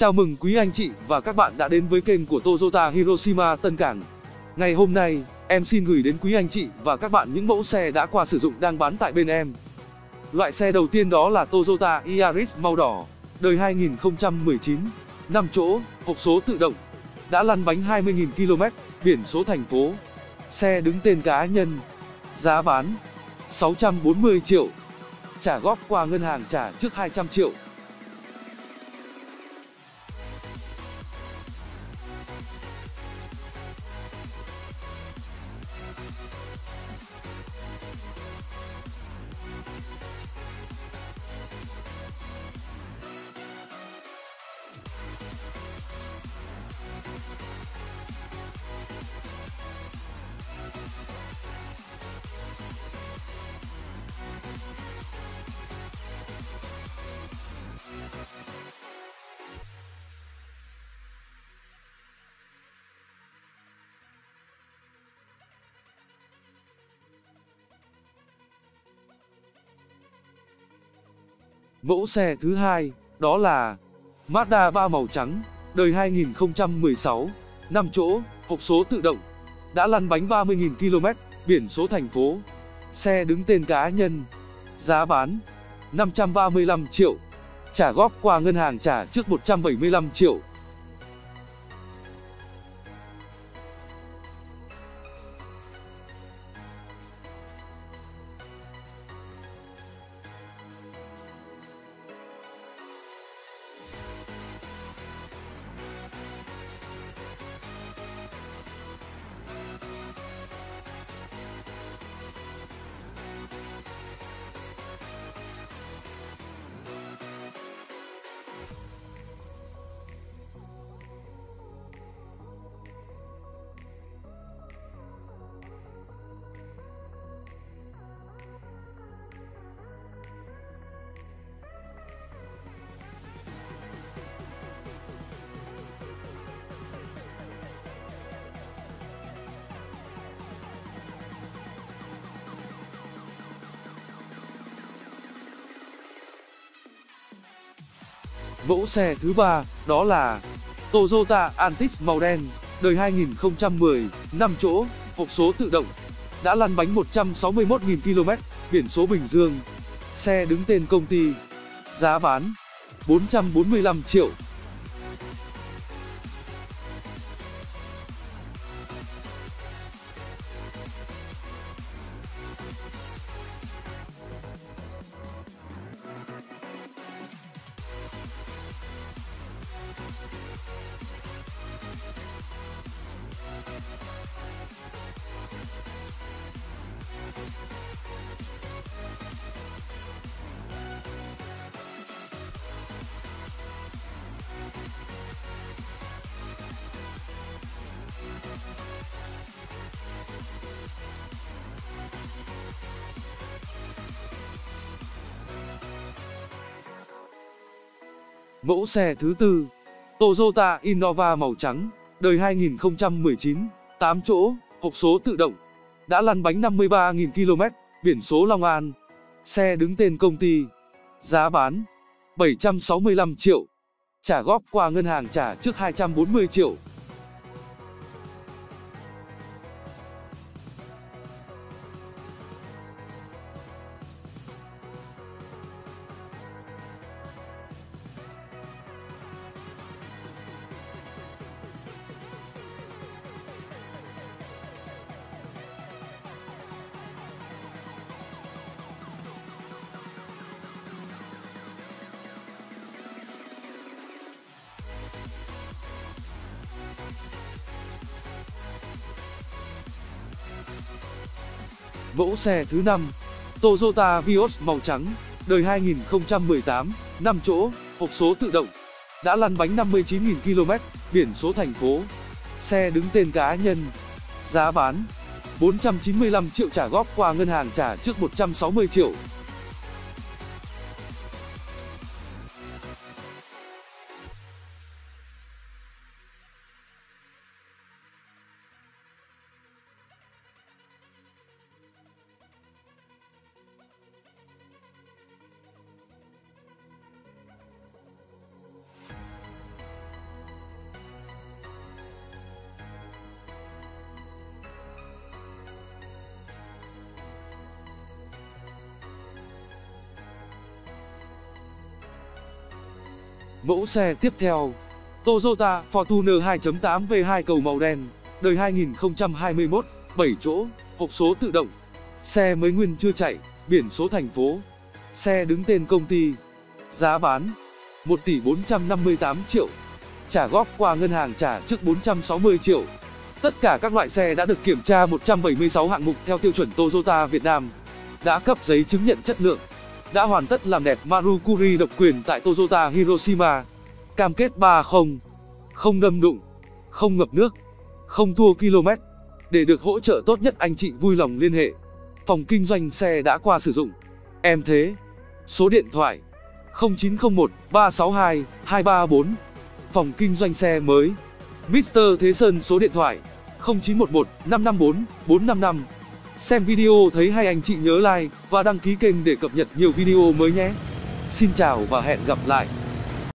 Chào mừng quý anh chị và các bạn đã đến với kênh của Toyota Hiroshima Tân Cảng. Ngày hôm nay, em xin gửi đến quý anh chị và các bạn những mẫu xe đã qua sử dụng đang bán tại bên em. Loại xe đầu tiên đó là Toyota Yaris màu đỏ, đời 2019, 5 chỗ, hộp số tự động. Đã lăn bánh 20.000 km, biển số thành phố. Xe đứng tên cá nhân. Giá bán 640 triệu. Trả góp qua ngân hàng trả trước 200 triệu. Mẫu xe thứ hai, đó là Mazda 3 màu trắng, đời 2016, 5 chỗ, hộp số tự động. Đã lăn bánh 30.000 km, biển số thành phố. Xe đứng tên cá nhân. Giá bán 535 triệu. Trả góp qua ngân hàng trả trước 175 triệu. Mẫu xe thứ ba, đó là Toyota Altis màu đen, đời 2010, 5 chỗ, hộp số tự động. Đã lăn bánh 161.000 km, biển số Bình Dương. Xe đứng tên công ty. Giá bán 445 triệu. Mẫu xe thứ tư, Toyota Innova màu trắng, đời 2019, 8 chỗ, hộp số tự động. Đã lăn bánh 53.000 km, biển số Long An. Xe đứng tên công ty. Giá bán 765 triệu. Trả góp qua ngân hàng trả trước 240 triệu. Mẫu xe thứ 5, Toyota Vios màu trắng, đời 2018, 5 chỗ, hộp số tự động. Đã lăn bánh 59.000 km, biển số thành phố. Xe đứng tên cá nhân. Giá bán 495 triệu trả góp qua ngân hàng trả trước 160 triệu. Mẫu xe tiếp theo Toyota Fortuner 2.8 V2 cầu màu đen, đời 2021, 7 chỗ, hộp số tự động. Xe mới nguyên chưa chạy, biển số thành phố. Xe đứng tên công ty. Giá bán 1 tỷ 458 triệu. Trả góp qua ngân hàng trả trước 460 triệu. Tất cả các loại xe đã được kiểm tra 176 hạng mục theo tiêu chuẩn Toyota Việt Nam. Đã cấp giấy chứng nhận chất lượng. Đã hoàn tất làm đẹp Marukuri độc quyền tại Toyota Hiroshima. Cam kết 30, không đâm đụng, không ngập nước, không thua km. Để được hỗ trợ tốt nhất anh chị vui lòng liên hệ. Phòng kinh doanh xe đã qua sử dụng. Em thế. Số điện thoại 0901 362 234. Phòng kinh doanh xe mới. Mr. Thế Sơn số điện thoại 0911 554 455. Xem video, thấy hay anh chị nhớ like và đăng ký kênh để cập nhật nhiều video mới nhé. Xin chào và hẹn gặp lại.